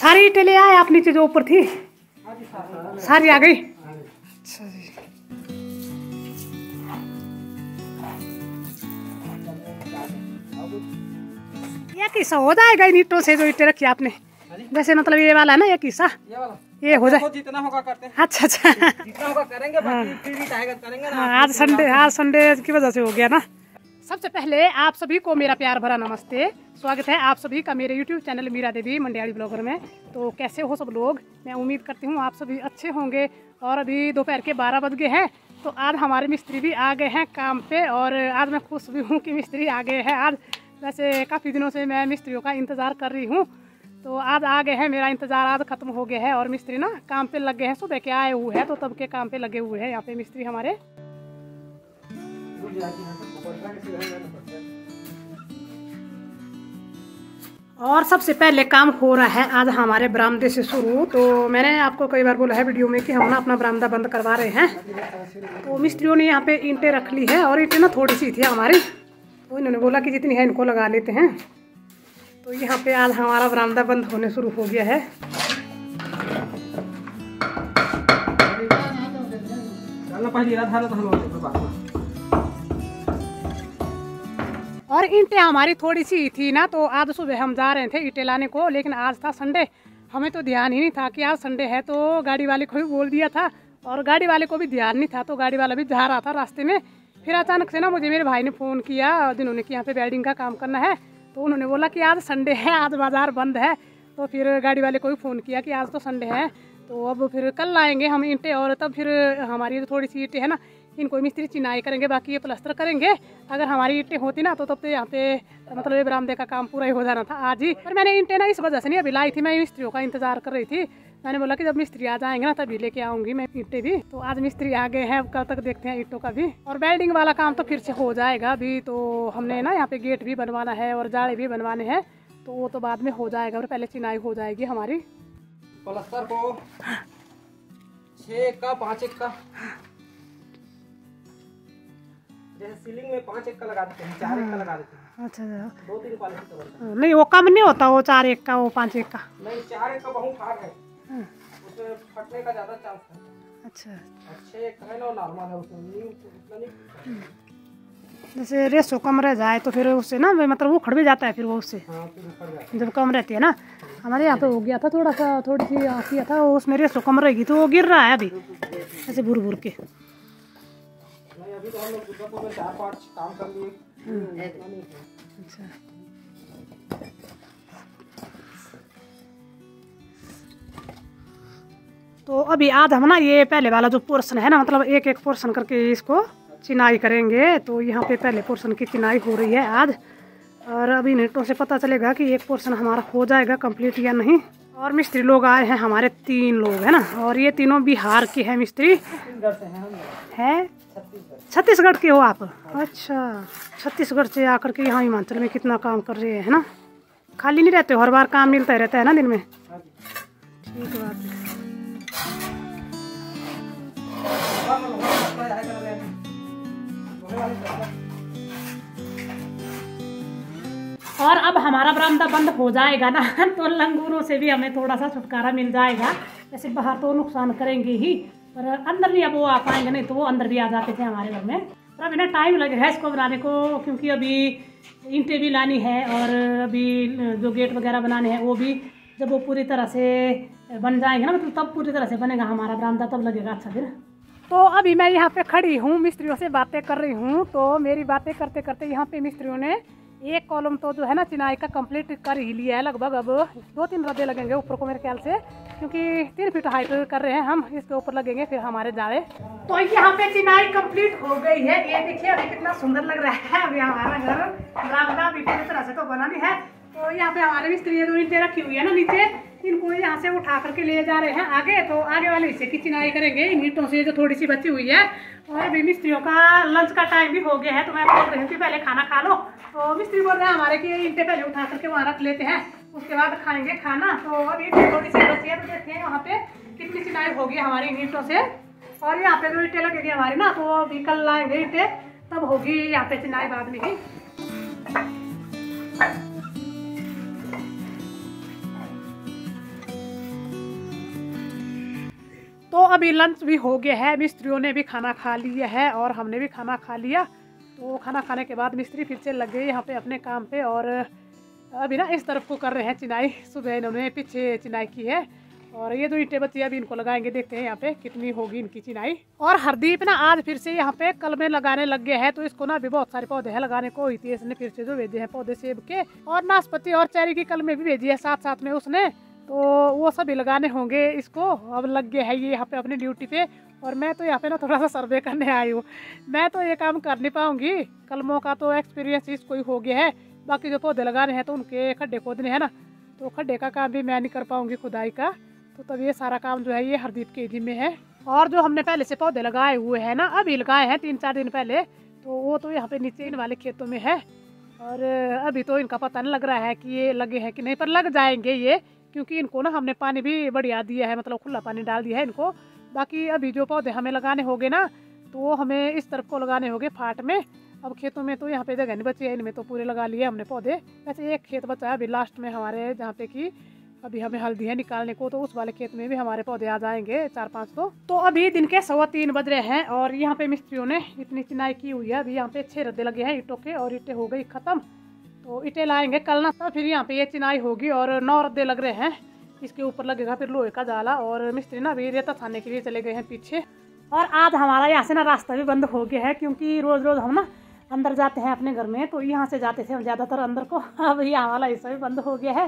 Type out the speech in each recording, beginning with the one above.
सारी ईटे ले आए आप नीचे जो ऊपर थी? सारी आ गई? अच्छा जी। ये किस्सा हो जाएगा इन ईटों से जो ईटे रखी आपने। जैसे मतलब ये वाला है ना ये किस्सा? ये हो जाए। जितना होगा करते हैं। अच्छा अच्छा। जितना होगा करेंगे बाकी फिर भी टाइगर करेंगे ना हाँ, आज संडे आज संडे की वजह से हो गया ना। सबसे पहले आप सभी को मेरा प्यार भरा नमस्ते। स्वागत है आप सभी का मेरे YouTube channel Meera Devi Mandiyadi blogger में। तो कैसे हो सब लोग? मैं उम्मीद करती हूँ आप सभी अच्छे होंगे और अभी दोपहर के बारह बज गए हैं तो आज हमारे मिस्त्री भी आ गए हैं काम पे और आज मैं खुश भी हूँ कि मिस्त्री आ गए हैं। आज वैसे काफ़ी दिनों से मैं मिस्त्रियों का इंतज़ार कर रही हूँ तो आज आ गए हैं। मेरा इंतज़ार आज ख़त्म हो गया है और मिस्त्री ना काम पे लग गए हैं। सुबह के आए हुए हैं तो तब के काम पे लगे हुए हैं। यहाँ पे मिस्त्री हमारे और सबसे पहले काम हो रहा है आज हमारे बरामदे से शुरू। तो मैंने आपको कई बार बोला है वीडियो में कि हम ना अपना बरामदा बंद करवा रहे हैं। तो मिस्त्रियों ने यहाँ पे ईंटें रख ली है और ईंटें ना थोड़ी सी थी हमारी। तो इन्होंने बोला कि जितनी है इनको लगा लेते हैं। तो यहाँ पे आज हमारा बरामदा बंद होने शुरू हो गया है। तो और ईंटें हमारी थोड़ी सी थी ना तो आज सुबह हम जा रहे थे ईंटें लाने को, लेकिन आज था संडे हमें तो ध्यान ही नहीं था कि आज संडे है तो गाड़ी वाले को भी बोल दिया था, और गाड़ी वाले को भी ध्यान नहीं था तो गाड़ी वाला भी जा रहा था रास्ते में। फिर अचानक से ना मुझे मेरे भाई ने फ़ोन किया, जिन्होंने कि यहाँ पे वेल्डिंग का काम करना है तो उन्होंने बोला कि आज संडे है, आज बाज़ार बंद है तो फिर गाड़ी वाले को भी फ़ोन किया कि आज तो संडे है तो अब फिर कल लाएँगे हम ईंटें, और तब फिर हमारी थोड़ी सी ईंटें है ना इनको मिस्त्री चिनाई करेंगे, बाकी ये प्लास्टर करेंगे। अगर हमारी ईंटें होती ना तो तब तो यहाँ पे मतलब बरामदे का काम पूरा ही हो जाना था आज ही। पर मैंने ईंटें ना इस वजह से नहीं, अभी लाई थी मैं, मिस्त्रियों का इंतज़ार कर रही थी। मैंने बोला कि जब मिस्त्री आ जाएँगे ना, तभी लेके आऊँगी मैं ईंटें भी। तो आज मिस्त्री आ गए हैं, कल तक देखते हैं ईंटों का भी। और वेल्डिंग वाला काम तो फिर से हो जाएगा अभी तो हमने ना यहाँ पे गेट भी बनवाना है और जाड़े भी बनवाने हैं। तो वो तो बाद में हो जाएगा और पहले चिनाई हो जाएगी हमारी। प्लस्तर को छः का, पाँच एक का। जैसे सीलिंग में पाँच एक का लगा देते हैं चार एक का लगा देते हैं। अच्छा दो तीन क्वालिटी का बनता है। नहीं वो कम नहीं होता वो चार एक का वो पाँच एक का। नहीं चार एक का बहुत हार्ड है। उसमें फटने का ज़्यादा चांस है। अच्छा। एक है ना नॉर्मल है उसमें नहीं उतना नहीं। जैसे रेसो कम रह जाए तो फिर उससे ना मतलब वो खड़ भी जाता है फिर वो उससे। हाँ जब कम रहती है ना। हमारे यहाँ पे हो गया था थोड़ा सा थोड़ी सी आ किया था उसमें रेसो कम रहेगी तो वो गिर रहा है अभी ऐसे बुर भूर के। अभी तो हम लोग दुर्गापुर में चार पाँच काम कर लिए। उतना नहीं है। अच्छा। तो अभी आज हम ना ये पहले वाला जो पोर्शन है ना मतलब एक एक पोर्शन करके इसको चिनाई करेंगे। तो यहाँ पे पहले पोर्शन की चिनाई हो रही है आज। और अभी नेटों से पता चलेगा कि एक पोर्शन हमारा हो जाएगा कंप्लीट या नहीं। और मिस्त्री लोग आए हैं, हमारे तीन लोग है ना। और ये तीनों बिहार के हैं मिस्त्री। हैं? छत्तीसगढ़ के हो आप? अच्छा छत्तीसगढ़ से आकर के यहाँ हिमाचल में कितना काम कर रहे हैं ना? खाली नहीं रहते हर बार काम मिलता रहता है ना दिन में? ठीक बात है। और अब हमारा बरामदा बंद हो जाएगा ना तो लंगूरों से भी हमें थोड़ा सा छुटकारा मिल जाएगा। जैसे बाहर तो नुकसान करेंगे ही, पर अंदर नहीं अब वो आ पाएँगे, नहीं तो वो अंदर भी आ जाते थे हमारे घर में। पर अभी ना टाइम लगेगा इसको बनाने को, क्योंकि अभी ईंटें भी लानी है और अभी जो गेट वगैरह बनाने हैं वो भी जब वो पूरी तरह से बन जाएँगे ना मतलब तब पूरी तरह से बनेगा हमारा बरामदा, तब लगेगा अच्छा फिर। तो अभी मैं यहाँ पे खड़ी हूँ, मिस्त्रियों से बातें कर रही हूँ तो मेरी बातें करते करते यहाँ पे मिस्त्रियों ने एक कॉलम तो जो है ना चिनाई का कंप्लीट कर ही लिया है लगभग अब। दो तीन रद्दे लगेंगे ऊपर को मेरे ख्याल से, क्योंकि तीन फीट हाइट कर रहे हैं हम, इसके ऊपर लगेंगे फिर हमारे जावे तो यहाँ पे चिनाई कंप्लीट हो गई है। ये देखिए, अभी कितना सुंदर लग रहा है। अभी हमारा घर बरामदा भी तरह से तो बना नहीं है। तो यहाँ पे हमारे मिस्त्री जो ईंटें रखी हुई है ना नीचे। इनको यहाँ से उठा करके ले जा रहे हैं आगे। तो आगे वाले हिस्से की चिनाई करेंगे। इन से जो थोड़ी सी बची हुई है। और अभी मिस्त्रियों का लंच का टाइम भी हो गया है तो मैं बोल रही हूँ कि पहले खाना खा लो। तो मिस्त्री बोल रहे हैं हमारे कि ईंटें पहले उठा करके वहाँ रख लेते हैं। उसके बाद खाएँगे खाना। तो अभी थोड़ी सी बची है तो देखते हैं वहाँ पे कितनी चिनाई होगी हमारी ईंटों से। और यहाँ पे जो ईंटें लगेगी हमारी ना तो अभी कल लाएँगे ईंटें, तब होगी यहाँ पे चिनाई बाद में ही। तो अभी लंच भी हो गया है, मिस्त्रियों ने भी खाना खा लिया है और हमने भी खाना खा लिया। तो खाना खाने के बाद मिस्त्री फिर से लग गए यहाँ पे अपने काम पे और अभी ना इस तरफ़ को कर रहे हैं चिनाई। सुबह इन्होंने पीछे चिनाई की है और ये जो ईंटें बची अभी इनको लगाएँगे, देखते हैं यहाँ पे कितनी होगी इनकी चिनाई। और हरदीप ना आज फिर से यहाँ पे कल में लगाने लग गए हैं तो इसको ना अभी बहुत सारे पौधे हैं लगाने को। थी इसने फिर से जो भेजे हैं पौधे सेब के, और नाशपति और चेरी की कल में भी भेजी है साथ साथ में उसने। तो वो सभी लगाने होंगे इसको। अब लग गया है ये यहाँ पे अपनी ड्यूटी पे और मैं तो यहाँ पे ना थोड़ा सा सर्वे करने आई हूँ। मैं तो ये काम कर नहीं पाऊँगी। कलमों का तो एक्सपीरियंस इसको ही हो गया है। बाकी जो पौधे लगाने हैं तो उनके खड्डे खोदने हैं ना। तो खड्डे का काम भी मैं नहीं कर पाऊँगी खुदाई का। तो तब ये सारा काम जो है ये हरदीप के जिम्मे है। और जो हमने पहले से पौधे लगाए हुए हैं ना, अभी लगाए हैं तीन चार दिन पहले तो वो तो यहाँ पे नीचे इन वाले खेतों में है। और अभी तो इनका पता नहीं लग रहा है कि ये लगे हैं कि नहीं, पर लग जाएँगे ये, क्योंकि इनको ना हमने पानी भी बढ़िया दिया है मतलब खुला पानी डाल दिया है इनको। बाकी अभी जो पौधे हमें लगाने होंगे ना तो वो हमें इस तरफ़ को लगाने होंगे फाट में। अब खेतों में तो यहाँ पे जगह नहीं बची है इनमें तो पूरे लगा लिए हमने पौधे। वैसे एक खेत बचा है अभी लास्ट में हमारे, जहाँ पे कि अभी हमें हल्दी है निकालने को तो उस वाले खेत में भी हमारे पौधे आ जाएँगे, चार पाँच तो। तो अभी दिन के सवा तीन बज रहे हैं और यहाँ पे मिस्त्रियों ने इतनी चिनाई की हुई है। अभी यहाँ पे छह रद्दे लगे हैं ईटों के और ईटे हो गई खत्म। तो ईटे लाएँगे कल ना फिर यहाँ पे ये चिनाई होगी और नौ रद्दे लग रहे हैं। इसके ऊपर लगेगा फिर लोहे का जाला और मिस्त्री ना अभी रेता छाने के लिए चले गए हैं पीछे। और आज हमारा यहाँ से ना रास्ता भी बंद हो गया है क्योंकि रोज रोज हम ना अंदर जाते हैं अपने घर में तो यहाँ से जाते थे ज़्यादातर अंदर को। अब यहाँ वाला हिस्सा भी बंद हो गया है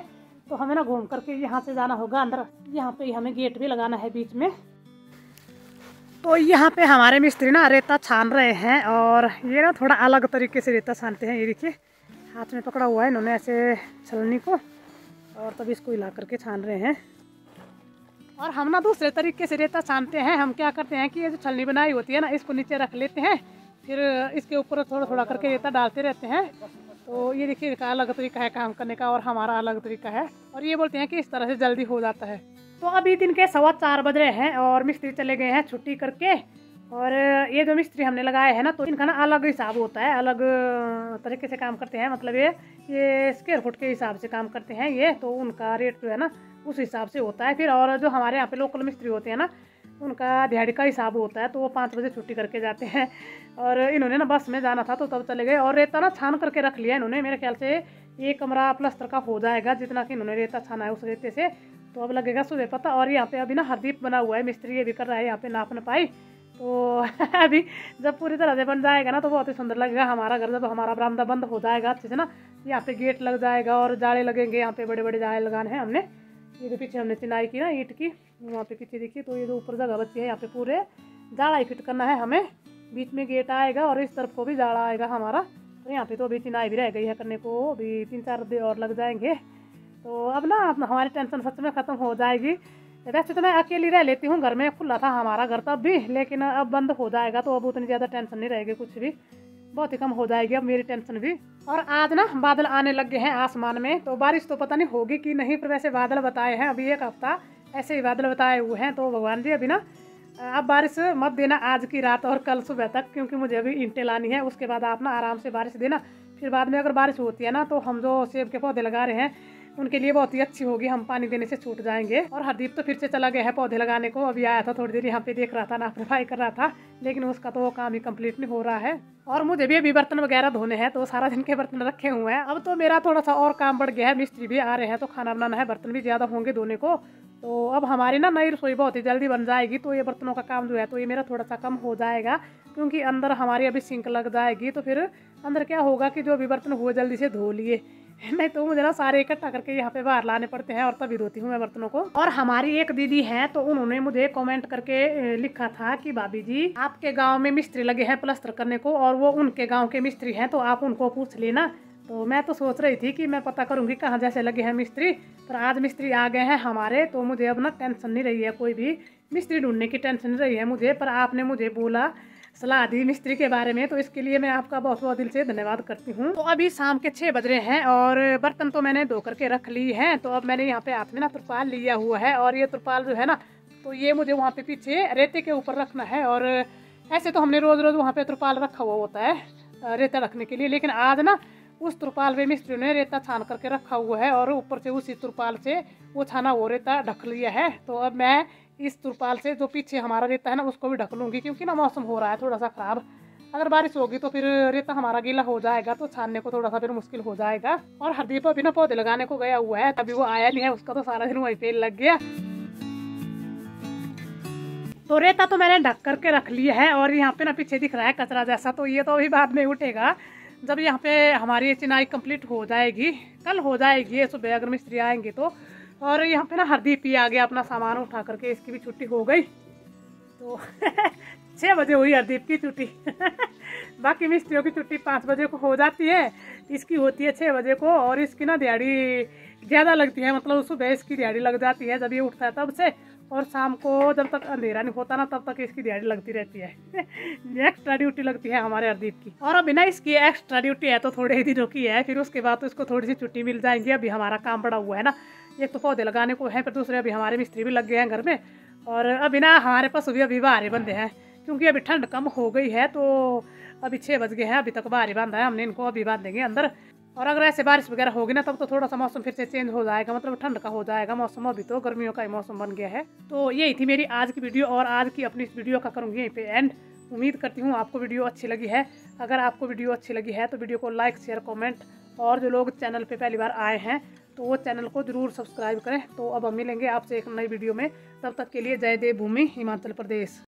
तो हमें ना घूम करके यहाँ से जाना होगा अंदर। यहाँ पे हमें गेट भी लगाना है बीच में। तो यहाँ पे हमारे मिस्त्री ना रेता छान रहे हैं और ये ना थोड़ा अलग तरीके से रेता छानते हैं, ये देखिए, हाथ में पकड़ा हुआ है इन्होंने ऐसे छलनी को। और तब इसको हिला करके छान रहे हैं। और हम ना दूसरे तरीके से रेता छानते हैं। हम क्या करते हैं कि ये जो छलनी बनाई होती है ना, इसको नीचे रख लेते हैं। फिर इसके ऊपर थोड़ा थोड़ा करके रेता डालते रहते हैं। तो ये देखिए का अलग तरीका है काम करने का और हमारा अलग तरीका है। और ये बोलते हैं कि इस तरह से जल्दी हो जाता है। तो अभी दिन के सवा चार बज रहे हैं और मिस्त्री चले गए हैं छुट्टी करके। और ये जो मिस्त्री हमने लगाए हैं ना तो इनका ना अलग हिसाब होता है, अलग तरीके से काम करते हैं। मतलब ये ये स्क्वेयर फुट के हिसाब से काम करते हैं ये तो उनका रेट जो है ना, उस हिसाब से होता है। फिर और जो हमारे यहाँ पे लोकल मिस्त्री होते हैं ना, उनका दिहाड़ी का हिसाब होता है तो वो पाँच बजे छुट्टी करके जाते हैं। और इन्होंने ना बस में जाना था तो तब चले गए और रेता ना छान करके रख लिया इन्होंने। मेरे ख्याल से ये कमरा प्लस्तर का हो जाएगा, जितना कि इन्होंने रेता छाना है उस रेते से। तो अब लगेगा सुबह पता। और यहाँ पे अभी ना हरदीप बना हुआ है, मिस्त्री ये भी कर रहा है, यहाँ पे नाप न पाई तो अभी जब पूरी तरह से बन जाएगा ना तो बहुत ही सुंदर लगेगा हमारा घर। जब हमारा बरामदा बंद हो जाएगा अच्छे से ना, यहाँ पे गेट लग जाएगा और जाले लगेंगे। यहाँ पे बड़े बड़े जाले लगाने हैं हमने। ये जो पीछे हमने चिनाई की ना, ईट की, वहाँ पे पीछे देखिए तो ये जो ऊपर जगह बची है, यहाँ पे पूरे जाड़ा ही फिट करना है हमें। बीच में गेट आएगा और इस तरफ़ को भी जाड़ा आएगा हमारा। तो यहाँ पे तो अभी चिनाई भी रह गई है करने को। अभी तीन चार दिन और लग जाएँगे। तो अब ना हमारी टेंशन सच में ख़त्म हो जाएगी। वैसे तो मैं अकेली रह लेती हूँ, घर में खुला था हमारा घर तब भी, लेकिन अब बंद हो जाएगा तो अब उतनी ज़्यादा टेंशन नहीं रहेगी कुछ भी। बहुत ही कम हो जाएगी अब मेरी टेंशन भी। और आज ना बादल आने लग गए हैं आसमान में तो बारिश तो पता नहीं होगी कि नहीं, पर वैसे बादल बताए हैं, अभी एक हफ़्ता ऐसे ही बादल बताए हुए हैं तो भगवान जी अभी ना, अब बारिश मत देना आज की रात और कल सुबह तक, क्योंकि मुझे अभी ईंटें लानी है, उसके बाद आप ना आराम से बारिश देना। फिर बाद में अगर बारिश होती है ना तो हम जो सेब के पौधे लगा रहे हैं उनके लिए बहुत ही अच्छी होगी, हम पानी देने से छूट जाएँगे। और हरदीप तो फिर से चला गया है पौधे लगाने को। अभी आया था थोड़ी देर यहाँ पे देख रहा था, नाप सफ़ाई कर रहा था, लेकिन उसका तो वो काम ही कंप्लीट नहीं हो रहा है। और मुझे भी अभी बर्तन वगैरह धोने हैं तो सारा दिन के बर्तन रखे हुए हैं। अब तो मेरा थोड़ा सा और काम बढ़ गया है, मिस्त्री भी आ रहे हैं तो खाना बनाना है, बर्तन भी ज़्यादा होंगे धोने को। तो अब हमारी ना नई रसोई बहुत ही जल्दी बन जाएगी तो ये बर्तनों का काम जो है तो ये मेरा थोड़ा सा कम हो जाएगा, क्योंकि अंदर हमारी अभी सिंक लग जाएगी। तो फिर अंदर क्या होगा कि जो अभी बर्तन हुए जल्दी से धो लिए। नहीं तो मुझे ना सारे इकट्ठा करके यहाँ पे बाहर लाने पड़ते हैं और तभी धोती हूँ मैं बर्तनों को। और हमारी एक दीदी है तो उन्होंने मुझे कमेंट करके लिखा था कि भाभी जी, आपके गाँव में मिस्त्री लगे हैं प्लस्तर करने को और वो उनके गाँव के मिस्त्री हैं तो आप उनको पूछ लेना। तो मैं तो सोच रही थी कि मैं पता करूँगी कहाँ जैसे लगे हैं मिस्त्री, पर आज मिस्त्री आ गए हैं हमारे तो मुझे अब ना टेंशन नहीं रही है कोई भी। मिस्त्री ढूँढने की टेंशन नहीं रही है मुझे, पर आपने मुझे बोला सलाह दी मिस्त्री के बारे में तो इसके लिए मैं आपका बहुत बहुत दिल से धन्यवाद करती हूँ। तो अभी शाम के छः बज रहे हैं और बर्तन तो मैंने धो करके रख ली है तो अब मैंने यहाँ पे हाथ में ना त्रिपाल लिया हुआ है और ये तुरपाल जो है ना तो ये मुझे वहाँ पे पीछे रेते के ऊपर रखना है और ऐसे तो हमने रोज़ रोज़ वहाँ पे तुरपाल रखा हुआ होता है रेता रखने के लिए, लेकिन आज ना उस त्रिपाल में मिस्त्री ने रेता छान करके रखा हुआ है और ऊपर से उसी तुरपाल से वो छाना वो रेता ढक लिया है। तो अब मैं इस तुरपाल से जो पीछे हमारा रेता है ना, उसको भी ढक लूँगी, क्योंकि ना मौसम हो रहा है थोड़ा सा ख़राब। अगर बारिश होगी तो फिर रेता हमारा गीला हो जाएगा तो छानने को थोड़ा सा फिर मुश्किल हो जाएगा। और हरदीप अभी ना पौधे लगाने को गया हुआ है, तभी वो आया नहीं है, उसका तो सारा दिन वही पेड़ लग गया। तो रेता तो मैंने ढक करके रख लिया है, और यहाँ पे ना पीछे दिख रहा है कचरा जैसा तो ये तो अभी बाद में उठेगा। जब यहाँ पे हमारी चिनाई कंप्लीट हो जाएगी, कल हो जाएगी सुबह, अगर मिस्त्री आएँगे तो। और यहाँ पे ना हरदीप ही आ गया अपना सामान उठा करके, इसकी भी छुट्टी हो गई। तो छः बजे हुई हरदीप की छुट्टी। बाकी मिस्त्रियों की छुट्टी पाँच बजे को हो जाती है। इसकी होती है छः बजे को और इसकी ना दिहाड़ी ज़्यादा लगती है मतलब सुबह इसकी दिहाड़ी लग जाती है जब ये उठता है तब से। और शाम को जब तक अंधेरा नहीं होता ना, तब तक इसकी दिहाड़ी लगती रहती है। एक्स्ट्रा ड्यूटी लगती है हमारे हरदीप की। और अभी ना इसकी एक्स्ट्रा ड्यूटी है तो थोड़े ही दिनों की है, फिर उसके बाद तो इसको थोड़ी सी छुट्टी मिल जाएँगी। अभी हमारा काम बड़ा हुआ है ना। एक तो पौधे लगाने को है फिर दूसरे अभी हमारे मिस्त्री भी लग गए हैं घर में। और अभी ना हमारे पास भी अभी बाहर बंदे हैं, क्योंकि अभी ठंड कम हो गई है तो अभी छः बज गए हैं, अभी तक बाहर बांधा है हमने इनको अभी बाँध देंगे अंदर। और अगर ऐसे बारिश वगैरह होगी ना, तब तो थोड़ा सा मौसम फिर से चेंज हो जाएगा मतलब ठंड का हो जाएगा मौसम, अभी तो गर्मियों का ही मौसम बन गया है। तो यही थी मेरी आज की वीडियो, और आज की अपनी इस वीडियो का करूँगी यहीं पे एंड उम्मीद करती हूँ आपको वीडियो अच्छी लगी है। अगर आपको वीडियो अच्छी लगी है तो वीडियो को लाइक शेयर कॉमेंट और जो लोग चैनल पर पहली बार आए हैं तो वो चैनल को ज़रूर सब्सक्राइब करें। तो अब हम मिलेंगे आपसे एक नई वीडियो में। तब तक के लिए जय देव भूमि, हिमाचल प्रदेश।